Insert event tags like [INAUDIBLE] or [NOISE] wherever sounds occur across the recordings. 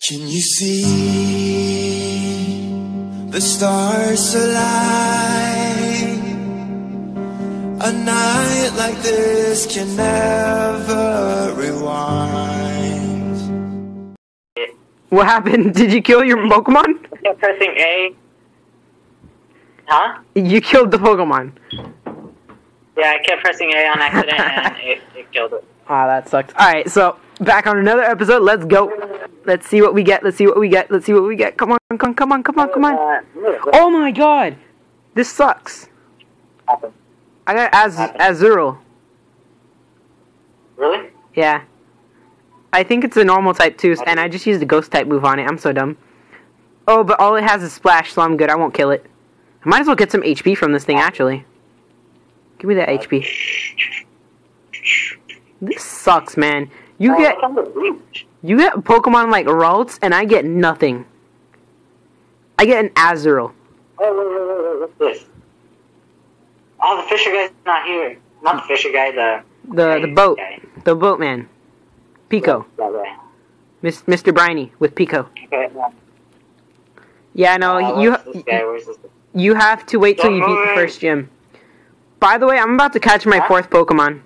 Can you see the stars align? A night like this can never rewind. What happened? [LAUGHS] Did you kill your Pokemon? I kept pressing A. Huh? You killed the Pokemon. Yeah, I kept pressing A on accident and it, it killed it. [LAUGHS] Ah, that sucks. Alright, so back on another episode. Let's go. Let's see what we get. Let's see what we get. Let's see what we get. Come on, come on, come on, come on, come on. Oh my god! This sucks. I got Az Azurill. Really? Yeah. I think it's a normal type too, and I just used a ghost type move on it. I'm so dumb. Oh, but all it has is splash, so I'm good. I won't kill it. I might as well get some HP from this thing, actually. Give me that HP. This sucks, man. You Oh, get it's on the beach. you get Pokemon like Ralts, and I get nothing. I get an Azurill. Wait, wait, wait, wait, wait, what's this? Oh, the Fisher guy's not here. Not the Fisher guy, the... The the boat, guy. the boatman, Peeko. Mis- Mr. Briny with Peeko. Okay, yeah. Yeah, no, Uh, you what's this guy? Where's this guy? you have to wait till you beat the first gym. By the way, I'm about to catch my Huh? fourth Pokemon.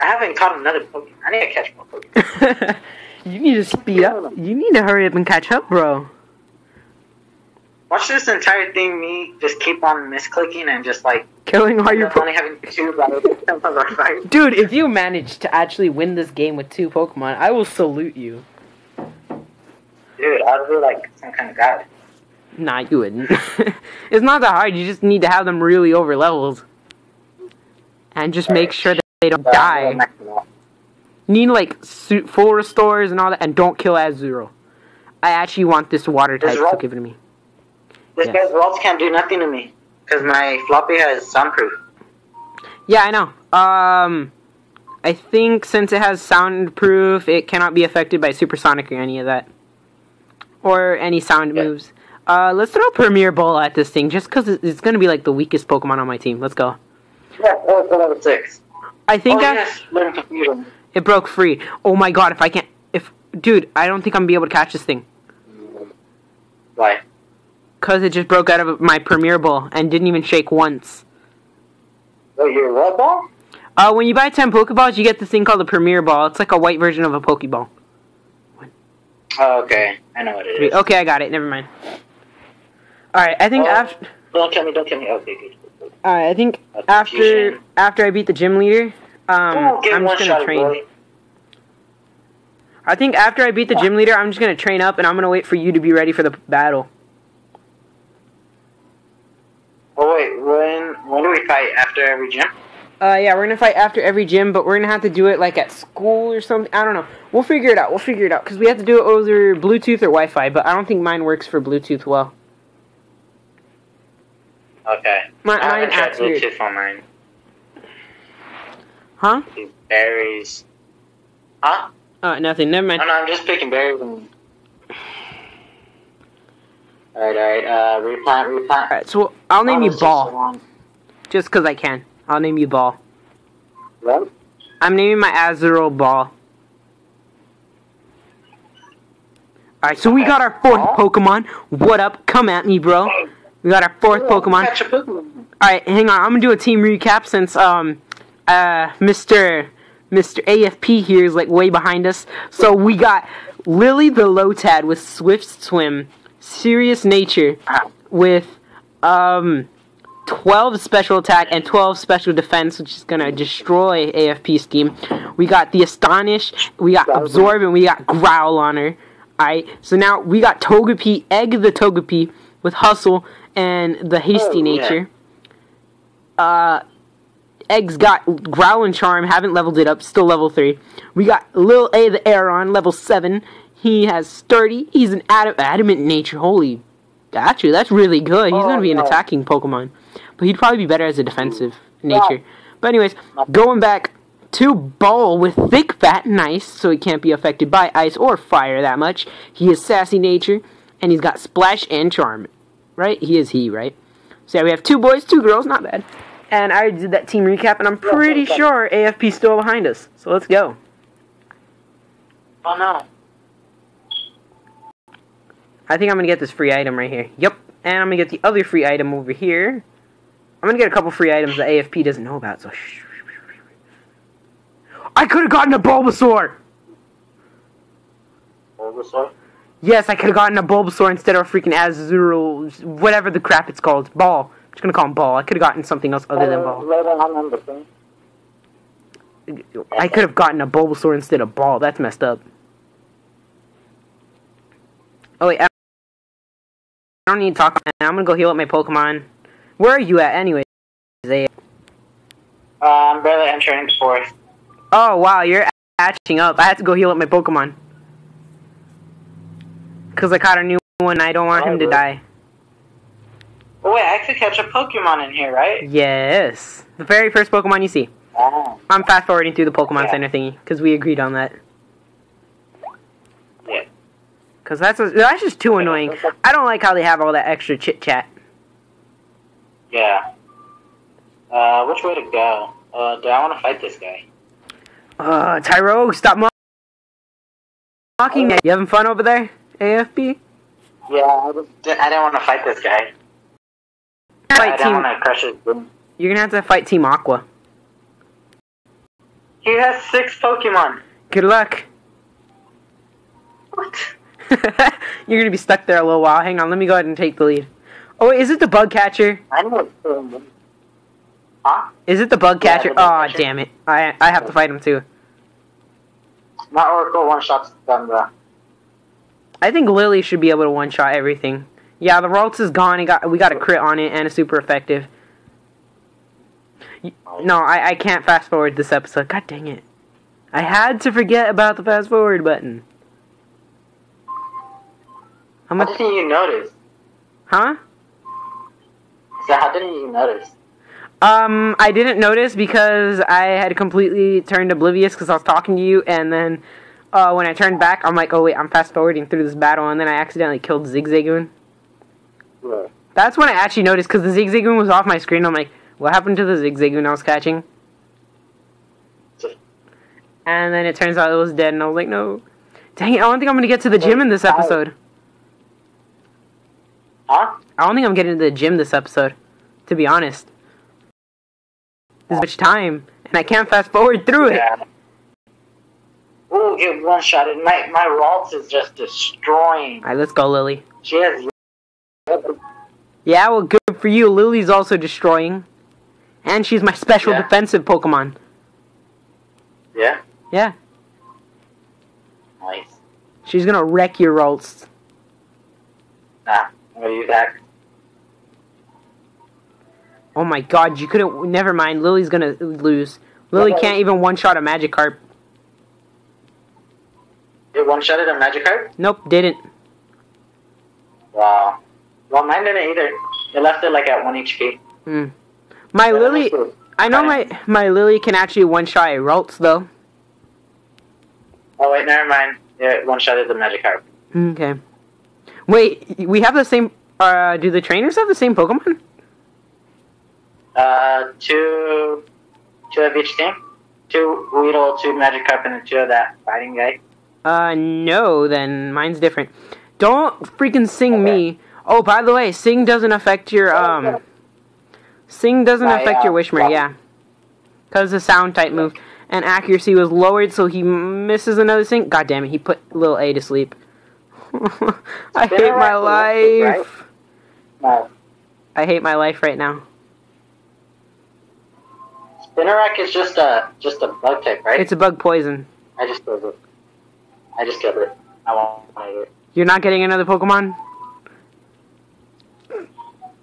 I haven't caught another Pokemon. I need to catch more Pokemon. [LAUGHS] you need to speed up. You need to hurry up and catch up, bro. Watch this entire thing, me just keep on misclicking and just like Killing all your only having two battles. [LAUGHS] Dude, if you manage to actually win this game with two Pokemon, I will salute you. Dude, I'd be like some kind of god. Nah, you wouldn't. [LAUGHS] it's not that hard. You just need to have them really over leveled. And just make sure that they don't die. Need like su- full restores and all that, and don't kill Azurill. I actually want this water type, so give it to me. This Yeah. guy's Ralts can't do nothing to me because my floppy has soundproof. Yeah, I know. Um, I think since it has soundproof, it cannot be affected by supersonic or any of that, or any sound Yeah. moves. Uh, let's throw Premier Ball at this thing, just because it's gonna be like the weakest Pokemon on my team. Let's go. Yeah, it's level six. I think oh I, yes, it broke free. Oh my god! If I can't, if dude, I don't think I'm gonna be able to catch this thing. Why? Cause it just broke out of my Premier Ball and didn't even shake once. Wait, your red ball? Uh, when you buy 10 Pokeballs, you get this thing called a Premier Ball. It's like a white version of a Pokeball. Oh, okay, I know what it is. Okay, I got it. Never mind. Alright, I think Oh. after. Don't kill me! Don't kill me! Okay, good. Good. Alright, I think after after I beat the gym leader, um, I'm just gonna train. I think after I beat the gym leader, I'm just gonna train up and I'm gonna wait for you to be ready for the battle. Oh wait, when when do we fight? After every gym? Uh, yeah, we're gonna fight after every gym, but we're gonna have to do it like at school or something. I don't know. We'll figure it out. We'll figure it out because we have to do it over Bluetooth or Wi-Fi. But I don't think mine works for Bluetooth well. Okay. My- I mine acts weird. Bluetooth on mine. Huh? Berries. Huh? Uh, nothing. Never mind. Oh no, I'm just picking berries. And... Alright, alright. Uh, replant, replant. Alright, so I'll name Oh, you this is the Ball just because I can. I'll name you Ball. What? I'm naming my Azurill Ball. Alright, so we got our fourth Pokemon. What up? Come at me, bro. We got our fourth Pokemon. Catch a Pokemon. Alright, hang on. I'm gonna do a team recap since um uh Mr. Mr. AFP here is like way behind us. So we got Lily the Lotad with Swift Swim, Serious Nature with um 12 special attack and 12 special defense, which is gonna destroy AFP's team. We got the Astonish, we got Absorb, and we got Growl on her. Alright, so now we got Togepi, Egg the Togepi with Hustle and the Hasty Oh, yeah. Nature. Uh, Egg's got Growl and Charm, haven't leveled it up, still level 3. We got Lil A the Aron, level 7. He has Sturdy, he's an adam- adamant nature. Holy, actually, that's really good. He's Oh, gonna be an attacking Pokemon. But he'd probably be better as a defensive nature. But, anyways, going back to Ball with thick, fat, and ice, so he can't be affected by ice or fire that much. He is sassy nature, and he's got Splash and Charm. Right? He is he, right? So, yeah, we have two boys, two girls, not bad. And I did that team recap, and I'm pretty okay. sure AFP's still behind us. So let's go. Oh no. I think I'm gonna get this free item right here. Yep. And I'm gonna get the other free item over here. I'm gonna get a couple free items that AFP doesn't know about, so. I could have gotten a Bulbasaur! Bulbasaur. Yes, I could have gotten a Bulbasaur instead of a freaking Azurill, whatever the crap it's called. Ball. I'm just gonna call him Ball. I could have gotten something else other than Ball. Later on in the thing. I could have gotten a Bulbasaur instead of Ball. That's messed up. Oh wait, I don't need to talk. I'm gonna go heal up my Pokemon. Where are you at, anyways? Zay? Uh, I'm barely entering the forest. Oh wow, you're catching up. I had to go heal up my Pokemon because I caught a new one. I don't want him to die. Oh wait, I could catch a Pokemon in here, right? Yes, the very first Pokemon you see. Oh. I'm fast forwarding through the Pokemon Yeah. Center thingy because we agreed on that. Yeah. Because that's that's just too annoying. I don't like how they have all that extra chit chat. Yeah. Uh, which way to go? Uh, do I want to fight this guy? Uh, Tyro, stop mo- mocking me. You having fun over there, AFP? Yeah, I, just, I didn't want to fight this guy. I Fight didn't team. want to crush his boom. You're gonna have to fight Team Aqua. He has six Pokemon. Good luck. What? [LAUGHS] You're gonna be stuck there a little while. Hang on, let me go ahead and take the lead. Oh, wait, is it the bug catcher? I know Huh? Is it the bug Yeah, catcher? the bug oh, catcher. damn it! I I have to fight him too. My Oracle one shots done though. I think Lily should be able to one shot everything. Yeah, the Ralts is gone. It got we got a crit on it and a super effective. No, I, I can't fast forward this episode. God dang it! I had to forget about the fast forward button. How How much? didn't you notice? Huh? So how didn't you notice? Um, I didn't notice because I had completely turned oblivious because I was talking to you, and then uh, when I turned back, I'm like, oh wait, I'm fast forwarding through this battle, and then I accidentally killed Zigzagoon. Yeah. That's when I actually noticed because the Zigzagoon was off my screen. I'm like, what happened to the Zigzagoon I was catching? And then it turns out it was dead, and I was like, no. Dang it, I don't think I'm gonna get to the gym in this episode. Huh? I don't think I'm getting to the gym this episode, to be honest. There's much time, and I can't fast forward through it. Yeah. Ooh, get one shot. at night. my Ralts is just destroying. Alright, let's go, Lily. She has. Yeah, well, good for you. Lily's also destroying. And she's my special Yeah. defensive Pokemon. Yeah. Yeah, Nice. she's gonna wreck your Ralts. Nah, I'm gonna use that. Oh my god, you couldn't. Never mind, Lily's gonna lose. Lily can't even one shot a Magikarp. It one shotted a Magikarp? Nope, didn't. Wow. Well, mine didn't either. It left it like at 1 HP. Hmm. My Yeah, Lily. I know my my Lily can actually one shot a Ralts though. Oh, wait, never mind. Yeah, one shotted the Magikarp. Okay. Wait, we have the same. Uh, do the trainers have the same Pokemon? Uh, two, two of each team. Two Weedle, two Magikarp, and two of that fighting guy. Uh, no, then mine's different. Don't freaking sing me. Oh, by the way, sing doesn't affect your, um, sing doesn't affect your uh, Whismur, yeah. Because the sound type move. And accuracy was lowered, so he misses another sing. God damn it, he put little A to sleep. [LAUGHS] I hate my life. No. I hate my life right now. Spinarak is just a just a bug type, right? It's a bug poison. I just. I just killed it. I won't it. You're not getting another Pokemon?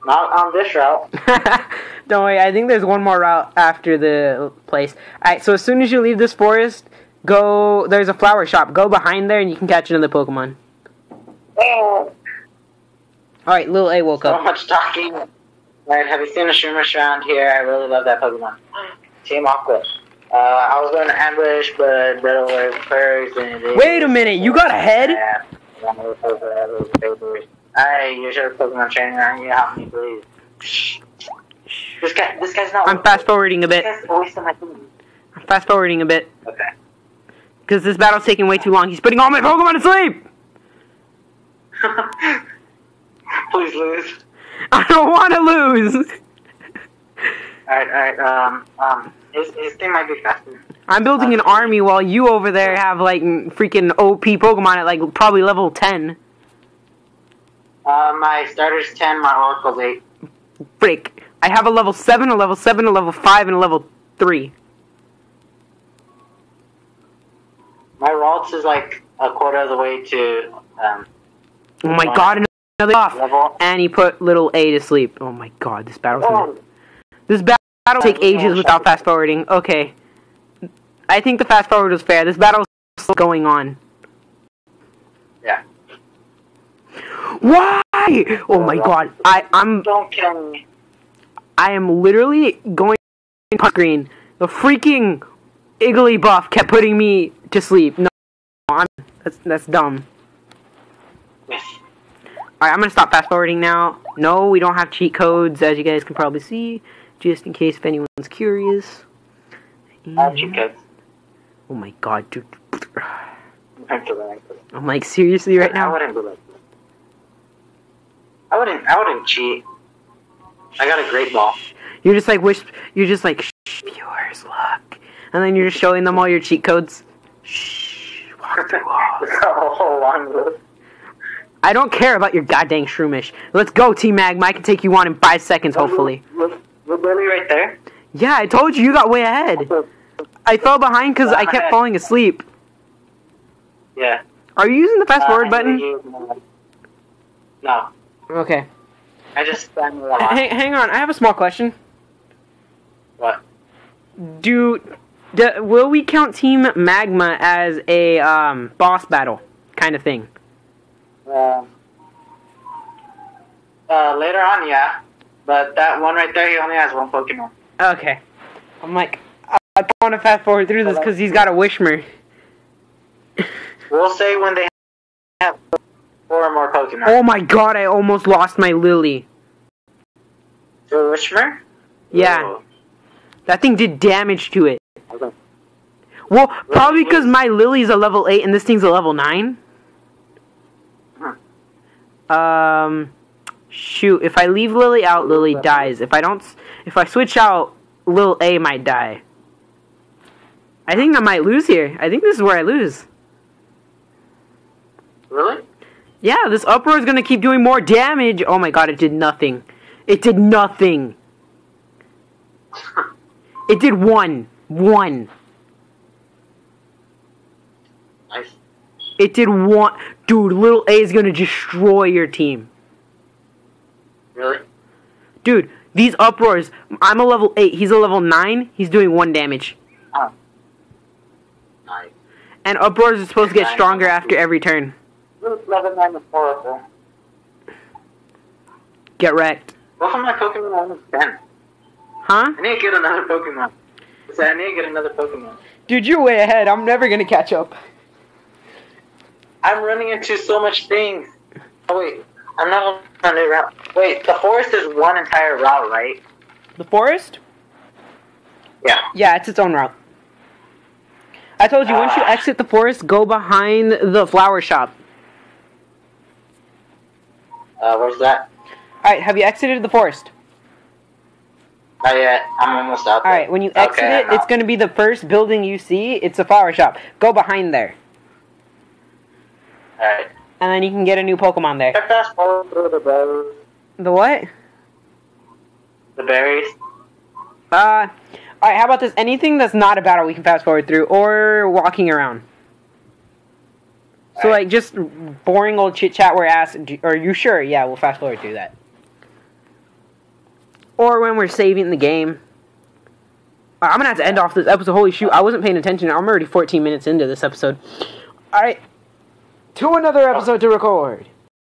Not on this route. [LAUGHS] Don't worry, I think there's one more route after the place. Alright, so as soon as you leave this forest, go. There's a flower shop. Go behind there and you can catch another Pokemon. Oh, Alright, little A woke so up. much talking. Right, have you seen a Shroomish around here? I really love that Pokemon. Team Aqua. Uh, I was going to ambush, but Brittle were first, and it Wait a minute, you got a head? Yeah. Hey, you're sure Pokemon trainer, aren't you? Help me, please. This guy, this guy's not. I'm fast forwarding a bit. guy's wasting my food. I'm fast forwarding a bit. Okay. Because this battle's taking way too long. He's putting all my Pokemon to sleep! [LAUGHS] Please lose. [LAUGHS] I don't want to lose. Alright, alright, um, um, his, his thing might be faster. I'm building an army while you over there have like freaking OP Pokemon at like probably level 10. Uh, my starter's 10, my oracle's 8. Frick. I have a level 7, a level 7, a level 5, and a level 3. My Ralts is like a quarter of the way to, um, Oh my Wow. god, another off. level. And he put little A to sleep. Oh my god, this battle's. Oh, This battle will take ages without fast forwarding. Okay. I think the fast forward was fair. This battle's still going on. yeah. Why? Oh my god. I, I'm Don't kill me. I am literally going on screen. The freaking Igglybuff kept putting me to sleep. No, I'm, that's that's dumb. Alright, I'm gonna stop fast forwarding now. No, we don't have cheat codes, as you guys can probably see, just in case if anyone's curious. I have cheat codes. Oh my god, dude. I'm like this. I'm like seriously right now? I wouldn't do. I wouldn't, I wouldn't cheat. I got a great ball. You're just like wish. You're just like shh, viewers, look, and then you're just showing them all your cheat codes. Shh, walk through [LAUGHS] walls. a whole long list. I don't care about your goddamn shroomish. Let's go, T Magma. I can take you on in five seconds, hopefully. We're barely right there. Yeah, I told you, you got way ahead. [LAUGHS] I fell behind because I kept falling asleep. Yeah. Are you using the fast Uh, forward button? No. Okay. I just spam a lot. Hang, hang on, I have a small question. What? Do, do will we count Team Magma as a um, boss battle kind of thing? Um, uh, later on, yeah. But that one right there, he only has one Pokemon. Okay. I'm like, I, I want to fast forward through this because he's got a Whismur. We'll say when they have four or more Pokemon. Oh my god, I almost lost my Lily. So Whismur? Yeah, Ooh. that thing did damage to it. Okay. Well, probably because my Lily's a level 8 and this thing's a level 9. Um, shoot, if I leave Lily out, Lily dies. If I don't, if I switch out, Lil A might die. I think I might lose here. I think this is where I lose. Really? Yeah, this uproar is gonna keep doing more damage. Oh my god, it did nothing. It did nothing. [LAUGHS] It did one. One. Nice. It did one. Dude, little A is gonna destroy your team. Really? Dude, these uproars. I'm a level 8, he's a level 9. He's doing one damage. Oh. Nice. And uproars are supposed to get stronger after every turn. Level 9 is horrible. Get wrecked. Both of my Pokemon are 10. Huh? I need to get another Pokemon. I said I need to get another Pokemon. Dude, you're way ahead. I'm never gonna catch up. I'm running into so much things. Oh wait, I'm not on a route. Wait, the forest is one entire route, right? The forest? Yeah. Yeah, it's its own route. I told you, once you exit the forest, go behind the flower shop. Uh, where's that? Alright, have you exited the forest? Not yet. I'm almost out there. Alright, when you exit Okay, it, it's gonna be the first building you see. It's a flower shop. Go behind there. Alright. And then you can get a new Pokemon there. I fast forward through the berries? The what? The berries? Uh, alright, how about this? Anything that's not a battle we can fast forward through, or walking around. So, Alright. like, just boring old chit chat where asked, are you sure? Yeah, we'll fast forward through that. Or when we're saving the game. I'm gonna have to end off this episode. Holy shoot, I wasn't paying attention. I'm already 14 minutes into this episode. Alright, to another episode to record.